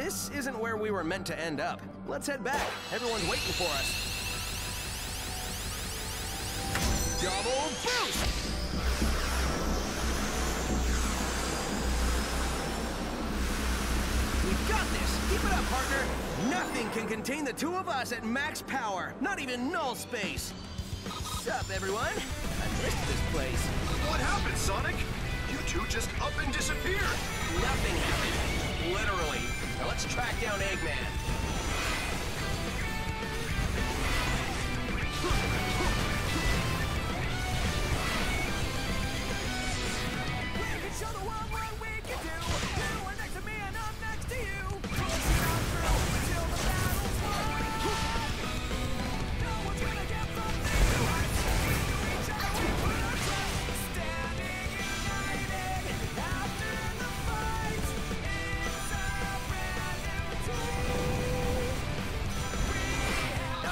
This isn't where we were meant to end up. Let's head back. Everyone's waiting for us. Double boost! We've got this! Keep it up, partner! Nothing can contain the two of us at max power, not even null space! Sup, everyone? I missed this place. What happened, Sonic? You two just up and disappeared. Track down Eggman.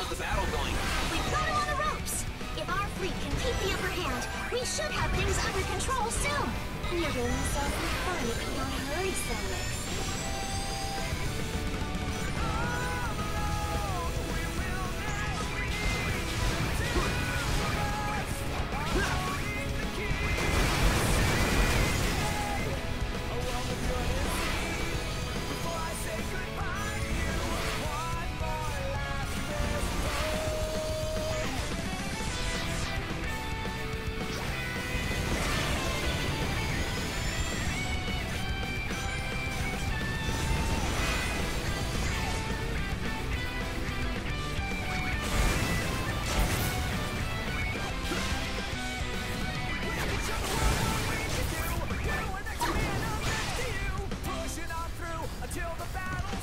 The battle going? We've got him on the ropes. If our fleet can keep the upper hand, we should have things under control soon. You're doing yourself some fun if you don't hurry, Sonic. until the battle